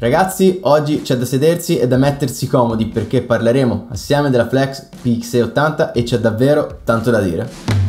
Ragazzi, oggi c'è da sedersi e da mettersi comodi perché parleremo assieme della Flex PX80 e c'è davvero tanto da dire.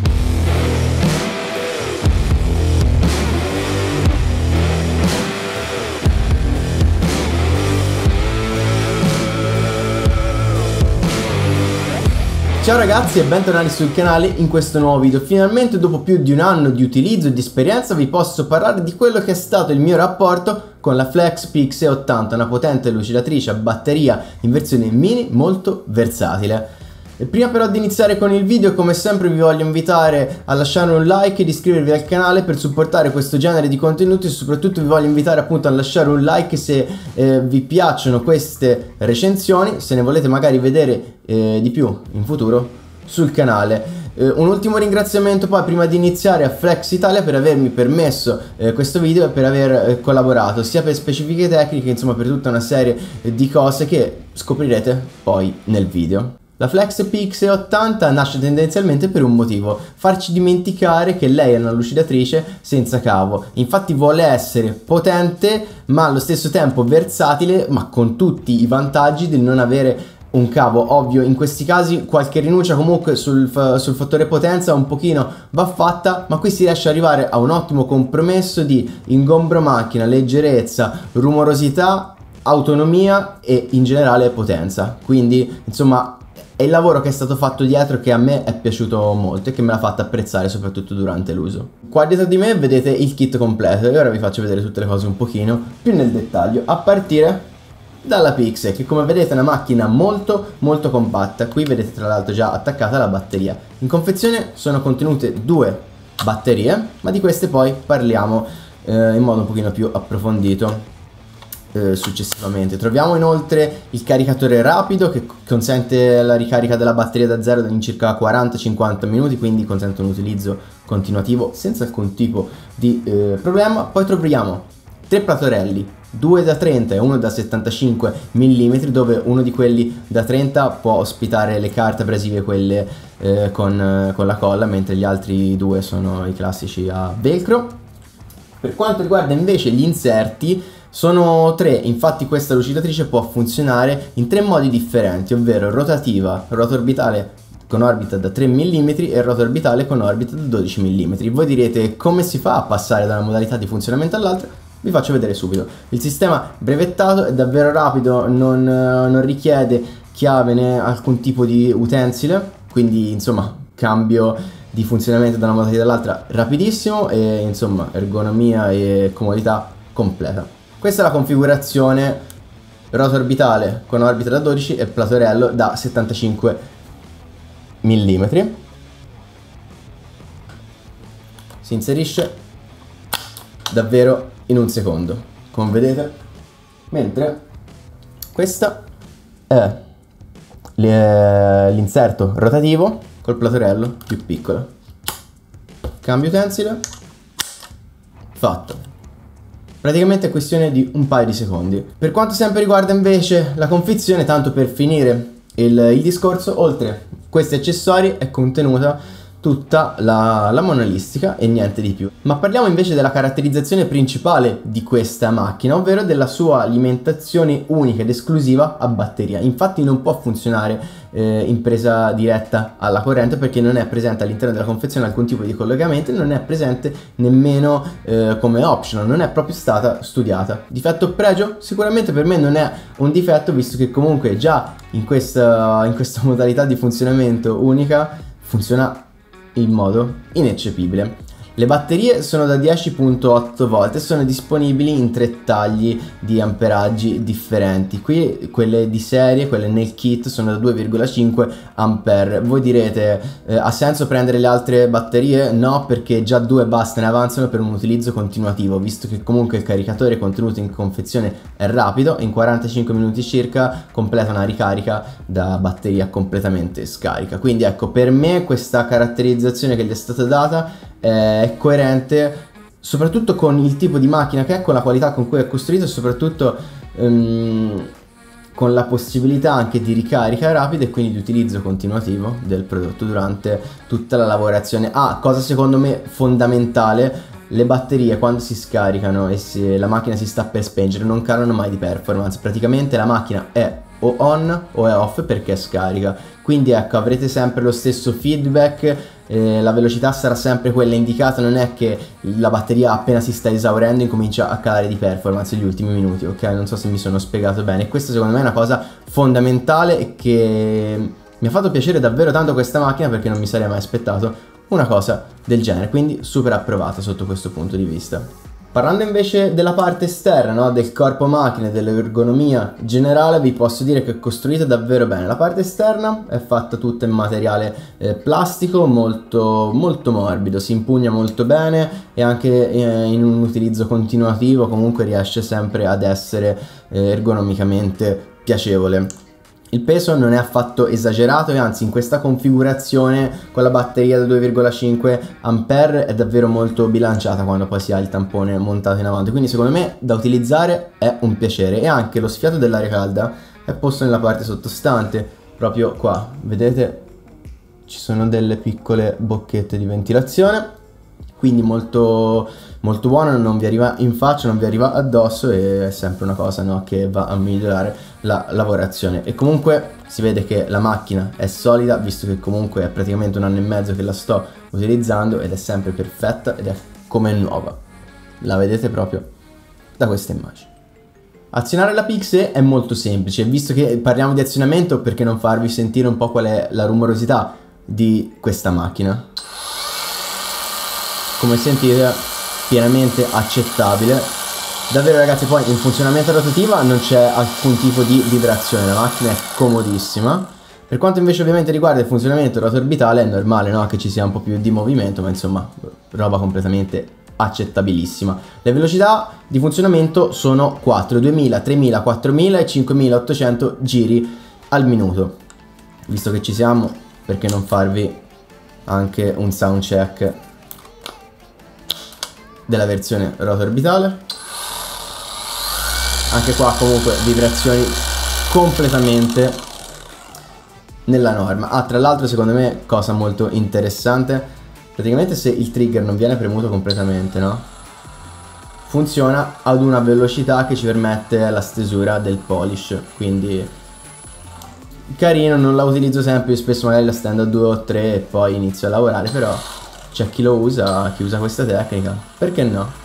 Ciao ragazzi e bentornati sul canale in questo nuovo video. Finalmente dopo più di un anno di utilizzo e di esperienza vi posso parlare di quello che è stato il mio rapporto con la Flex PX80, una potente lucidatrice a batteria in versione mini molto versatile. E prima però di iniziare con il video come sempre vi voglio invitare a lasciare un like ed iscrivervi al canale per supportare questo genere di contenuti e soprattutto vi voglio invitare appunto a lasciare un like se eh, vi piacciono queste recensioni, se ne volete magari vedere eh, di più in futuro sul canale. Eh, un ultimo ringraziamento poi prima di iniziare a Flex Italia per avermi permesso eh, questo video e per aver eh, collaborato sia per specifiche tecniche insomma per tutta una serie di cose che scoprirete poi nel video. La Flex PX80 nasce tendenzialmente per un motivo, farci dimenticare che lei è una lucidatrice senza cavo, infatti vuole essere potente ma allo stesso tempo versatile ma con tutti i vantaggi del non avere un cavo. Ovvio in questi casi qualche rinuncia comunque sul, sul, fattore potenza un pochino va fatta ma qui si riesce ad arrivare a un ottimo compromesso di ingombro macchina leggerezza rumorosità autonomia e in generale potenza. Quindi insomma è il lavoro che è stato fatto dietro che a me è piaciuto molto e che me l'ha fatto apprezzare soprattutto durante l'uso. Qua dietro di me vedete il kit completo e ora vi faccio vedere tutte le cose un pochino più nel dettaglio a partire dalla Pixel che come vedete è una macchina molto molto compatta. Qui vedete tra l'altro già attaccata la batteria. In confezione sono contenute due batterie ma di queste poi parliamo eh, in modo un pochino più approfondito eh, successivamente. Troviamo inoltre il caricatore rapido che consente la ricarica della batteria da zero in circa 40-50 minuti, quindi consente un utilizzo continuativo senza alcun tipo di eh, problema. Poi troviamo tre platorelli, due da 30 e uno da 75 mm, dove uno di quelli da 30 può ospitare le carte abrasive, quelle eh, con, con la colla, mentre gli altri due sono i classici a velcro. Per quanto riguarda invece gli inserti, sono tre, infatti questa lucidatrice può funzionare in tre modi differenti, ovvero rotativa, rotorbitale con orbita da 3 mm e rotorbitale con orbita da 12 mm. Voi direte come si fa a passare da una modalità di funzionamento all'altra? Vi faccio vedere subito. Il sistema brevettato è davvero rapido, non, non richiede chiave né alcun tipo di utensile, quindi insomma cambio di funzionamento da una modalità all'altra rapidissimo e insomma ergonomia e comodità completa. Questa è la configurazione rota orbitale con orbita da 12 e platorello da 75 mm. Si inserisce davvero in un secondo, come vedete, mentre questa è l'inserto rotativo col platorello più piccolo. Cambio utensile, fatto. Praticamente è questione di un paio di secondi. Per quanto sempre riguarda invece la confezione, tanto per finire il, il discorso, oltre questi accessori è contenuta tutta la, la, monolistica e niente di più. Ma parliamo invece della caratterizzazione principale di questa macchina, ovvero della sua alimentazione unica ed esclusiva a batteria. Infatti non può funzionare eh, in presa diretta alla corrente perché non è presente all'interno della confezione alcun tipo di collegamento e non è presente nemmeno eh, come optional, non è proprio stata studiata. Difetto o pregio? Sicuramente per me non è un difetto visto che comunque già in questa, in questa modalità di funzionamento unica funziona in modo ineccepibile. Le batterie sono da 10.8 volt e sono disponibili in tre tagli di amperaggi differenti. Qui quelle di serie, quelle nel kit, sono da 2,5 ampere. Voi direte, eh, ha senso prendere le altre batterie? No, perché già due basta, ne avanzano per un utilizzo continuativo, visto che comunque il caricatore contenuto in confezione è rapido, in 45 minuti circa completa una ricarica da batteria completamente scarica. Quindi ecco, per me questa caratterizzazione che gli è stata data è coerente soprattutto con il tipo di macchina che è, con la qualità con cui è costruito e soprattutto um, con la possibilità anche di ricarica rapida e quindi di utilizzo continuativo del prodotto durante tutta la lavorazione. Ah, cosa secondo me fondamentale, le batterie quando si scaricano e se la macchina si sta per spengere non calano mai di performance, praticamente la macchina è o on o è off perché scarica, quindi ecco avrete sempre lo stesso feedback, eh, la velocità sarà sempre quella indicata, non è che la batteria appena si sta esaurendo incomincia a calare di performance negli ultimi minuti, ok? Non so se mi sono spiegato bene, questa secondo me è una cosa fondamentale e che mi ha fatto piacere davvero tanto questa macchina perché non mi sarei mai aspettato una cosa del genere, quindi super approvata sotto questo punto di vista. Parlando invece della parte esterna, no? del corpo macchina e dell'ergonomia generale, vi posso dire che è costruita davvero bene. La parte esterna è fatta tutta in materiale eh, plastico, molto, molto morbido, si impugna molto bene e anche eh, in un utilizzo continuativo comunque riesce sempre ad essere eh, ergonomicamente piacevole. Il peso non è affatto esagerato e anzi in questa configurazione con la batteria da 2,5 A è davvero molto bilanciata quando poi si ha il tampone montato in avanti. Quindi secondo me da utilizzare è un piacere. E anche lo sfiato dell'aria calda è posto nella parte sottostante proprio qua. Vedete? Ci sono delle piccole bocchette di ventilazione quindi molto, molto buono, non vi arriva in faccia, non vi arriva addosso e è sempre una cosa no, che va a migliorare la lavorazione. E comunque si vede che la macchina è solida visto che comunque è praticamente un anno e mezzo che la sto utilizzando ed è sempre perfetta ed è come nuova. La vedete proprio da questa immagine. Azionare la Pixie è molto semplice, visto che parliamo di azionamento perché non farvi sentire un po' qual è la rumorosità di questa macchina come sentite pienamente accettabile. Davvero ragazzi poi in funzionamento rotativa non c'è alcun tipo di vibrazione la macchina è comodissima. Per quanto invece ovviamente riguarda il funzionamento rotorbitale è normale no? che ci sia un po' più di movimento ma insomma roba completamente accettabilissima le velocità di funzionamento sono 4 2000 3000 4000 e 5800 giri al minuto. Visto che ci siamo perché non farvi anche un sound check della versione rotor orbitale. Anche qua comunque vibrazioni completamente nella norma. Ah tra l'altro secondo me cosa molto interessante praticamente se il trigger non viene premuto completamente no? Funziona ad una velocità che ci permette la stesura del polish quindi carino non la utilizzo sempre io spesso magari la stendo a 2 o 3 e poi inizio a lavorare però c'è chi lo usa, chi usa questa tecnica. Perché no?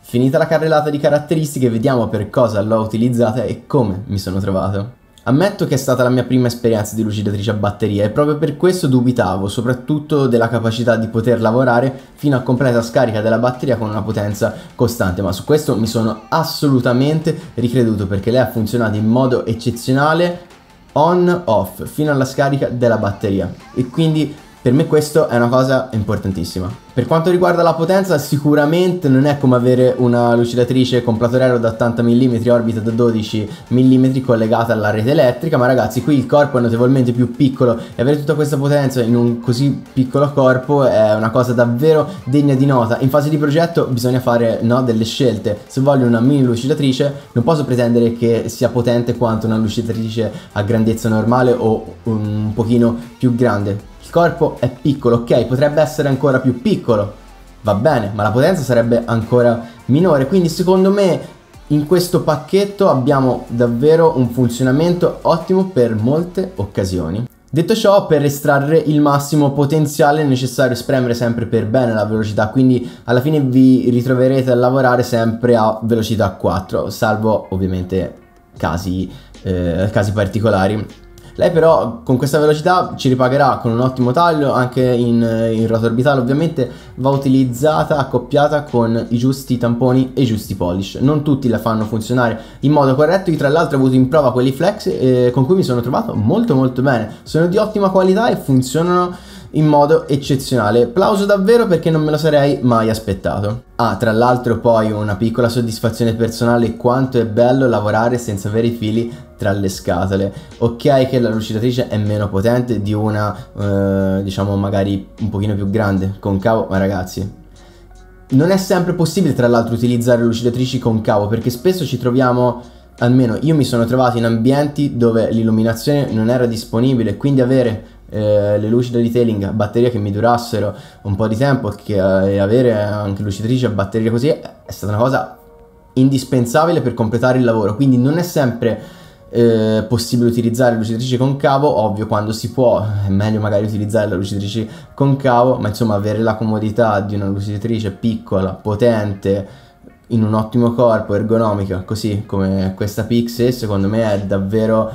Finita la carrellata di caratteristiche, vediamo per cosa l'ho utilizzata e come mi sono trovato. Ammetto che è stata la mia prima esperienza di lucidatrice a batteria e proprio per questo dubitavo soprattutto della capacità di poter lavorare fino a completa scarica della batteria con una potenza costante, ma su questo mi sono assolutamente ricreduto perché lei ha funzionato in modo eccezionale on-off fino alla scarica della batteria e quindi per me questo è una cosa importantissima. Per quanto riguarda la potenza, sicuramente non è come avere una lucidatrice con platorello da 80 mm, orbita da 12 mm collegata alla rete elettrica, ma ragazzi qui il corpo è notevolmente più piccolo e avere tutta questa potenza in un così piccolo corpo è una cosa davvero degna di nota. In fase di progetto bisogna fare no, delle scelte. Se voglio una mini lucidatrice non posso pretendere che sia potente quanto una lucidatrice a grandezza normale o un pochino più grande corpo è piccolo, ok, potrebbe essere ancora più piccolo, va bene, ma la potenza sarebbe ancora minore, quindi secondo me in questo pacchetto abbiamo davvero un funzionamento ottimo per molte occasioni. Detto ciò, per estrarre il massimo potenziale è necessario spremere sempre per bene la velocità, quindi alla fine vi ritroverete a lavorare sempre a velocità 4, salvo ovviamente casi, eh, casi particolari. Lei però con questa velocità ci ripagherà con un ottimo taglio, anche in, in roto orbitale ovviamente va utilizzata accoppiata con i giusti tamponi e i giusti polish. Non tutti la fanno funzionare in modo corretto, io tra l'altro ho avuto in prova quelli flex eh, con cui mi sono trovato molto molto bene, sono di ottima qualità e funzionano in modo eccezionale. Plauso davvero perché non me lo sarei mai aspettato. Ah, tra l'altro poi una piccola soddisfazione personale quanto è bello lavorare senza avere i fili tra le scatole. Ok che la lucidatrice è meno potente di una, eh, diciamo magari un pochino più grande, concavo, ma ragazzi... Non è sempre possibile tra l'altro utilizzare lucidatrici concavo perché spesso ci troviamo almeno io mi sono trovato in ambienti dove l'illuminazione non era disponibile, quindi avere eh, le luci da detailing a batteria che mi durassero un po' di tempo che eh, avere anche lucidatrici a batteria così è stata una cosa indispensabile per completare il lavoro, quindi non è sempre eh, possibile utilizzare lucidatrici con cavo, ovvio quando si può è meglio magari utilizzare la lucidatrice con cavo, ma insomma avere la comodità di una lucidatrice piccola, potente, in un ottimo corpo, ergonomica, così come questa Pixie, secondo me è davvero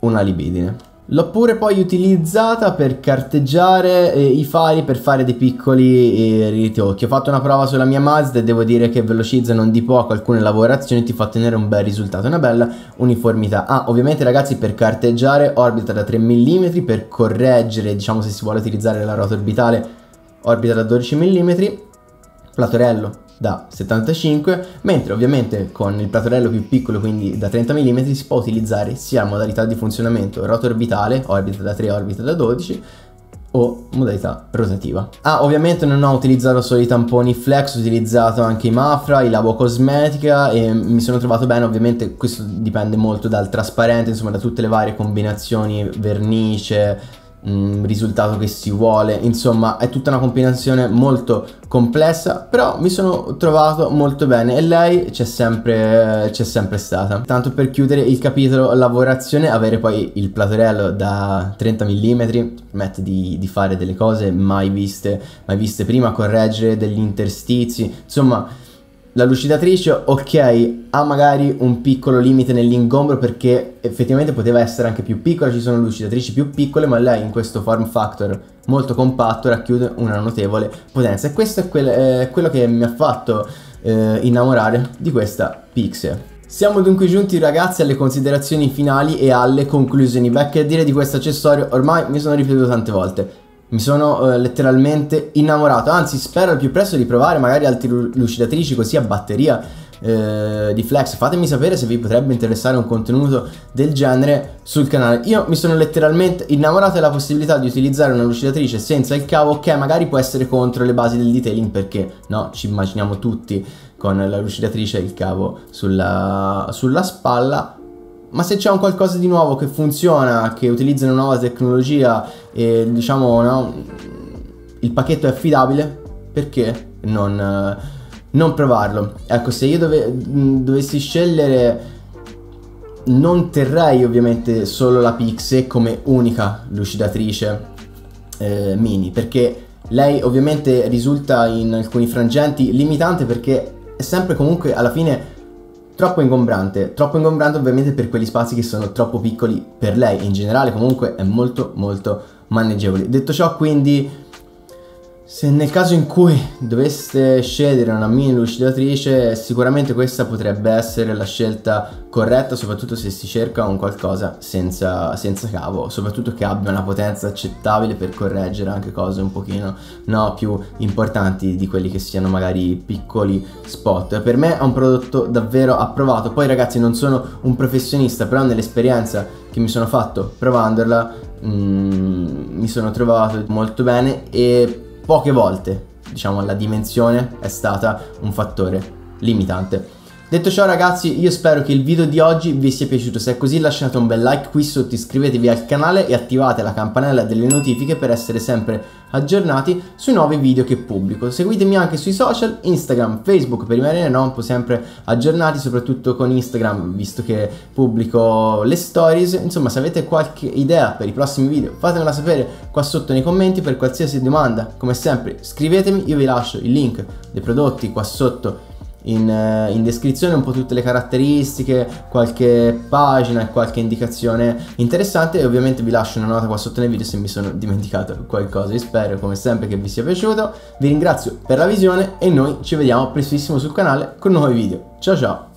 una libidine. L'ho pure poi utilizzata per carteggiare eh, i fari per fare dei piccoli eh, ritocchi. Ho fatto una prova sulla mia Mazda e devo dire che velocizza non di poco alcune lavorazioni ti fa ottenere un bel risultato, una bella uniformità. Ah, ovviamente ragazzi per carteggiare orbita da 3 mm, per correggere, diciamo se si vuole utilizzare la ruota orbitale, orbita da 12 mm, platorello da 75 mentre ovviamente con il platorello più piccolo quindi da 30 mm si può utilizzare sia modalità di funzionamento rota orbitale orbita da 3 orbita da 12 o modalità rotativa. Ah, ovviamente non ho utilizzato solo i tamponi flex, ho utilizzato anche i Mafra, i Labo Cosmetica e mi sono trovato bene, ovviamente questo dipende molto dal trasparente, insomma da tutte le varie combinazioni, vernice, Mm, risultato che si vuole. Insomma è tutta una combinazione molto complessa però mi sono trovato molto bene e lei c'è sempre, c'è sempre stata. Tanto per chiudere il capitolo lavorazione avere poi il platorello da 30 mm permette di, di fare delle cose mai viste mai viste prima correggere degli interstizi insomma la lucidatrice, ok, ha magari un piccolo limite nell'ingombro perché effettivamente poteva essere anche più piccola, ci sono lucidatrici più piccole, ma lei in questo form factor molto compatto racchiude una notevole potenza. E questo è, quel, è quello che mi ha fatto eh, innamorare di questa Pixie. Siamo dunque giunti ragazzi alle considerazioni finali e alle conclusioni. Beh, che dire di questo accessorio, ormai mi sono ripetuto tante volte. Mi sono eh, letteralmente innamorato, anzi spero al più presto di provare magari altre lucidatrici così a batteria eh, di Flex. Fatemi sapere se vi potrebbe interessare un contenuto del genere sul canale. Io mi sono letteralmente innamorato della possibilità di utilizzare una lucidatrice senza il cavo che magari può essere contro le basi del detailing perché no, ci immaginiamo tutti con la lucidatrice e il cavo sulla, sulla spalla ma se c'è un qualcosa di nuovo che funziona, che utilizza una nuova tecnologia e diciamo no, il pacchetto è affidabile, perché non, non provarlo? Ecco, se io dove, dovessi scegliere non terrei ovviamente solo la Pixie come unica lucidatrice eh, mini, perché lei ovviamente risulta in alcuni frangenti limitante perché è sempre comunque alla fine Troppo ingombrante, troppo ingombrante ovviamente per quegli spazi che sono troppo piccoli per lei, in generale comunque è molto molto maneggevole. Detto ciò quindi se nel caso in cui doveste scegliere una mini lucidatrice, sicuramente questa potrebbe essere la scelta corretta, soprattutto se si cerca un qualcosa senza, senza cavo, soprattutto che abbia una potenza accettabile per correggere anche cose un pochino no, più importanti di quelli che siano magari piccoli spot. Per me è un prodotto davvero approvato. Poi ragazzi non sono un professionista, però nell'esperienza che mi sono fatto provandola mm, mi sono trovato molto bene e poche volte, diciamo, la dimensione è stata un fattore limitante. Detto ciò ragazzi io spero che il video di oggi vi sia piaciuto, se è così lasciate un bel like qui sotto, iscrivetevi al canale e attivate la campanella delle notifiche per essere sempre aggiornati sui nuovi video che pubblico. Seguitemi anche sui social, Instagram, Facebook per rimanere no, un po' sempre aggiornati, soprattutto con Instagram visto che pubblico le stories. Insomma se avete qualche idea per i prossimi video fatemela sapere qua sotto nei commenti per qualsiasi domanda. Come sempre scrivetemi, io vi lascio il link dei prodotti qua sotto in, eh, in, descrizione un po' tutte le caratteristiche, qualche pagina e qualche indicazione interessante e ovviamente vi lascio una nota qua sotto nel video se mi sono dimenticato qualcosa. Io spero come sempre che vi sia piaciuto, vi ringrazio per la visione e noi ci vediamo prestissimo sul canale con nuovi video. Ciao ciao!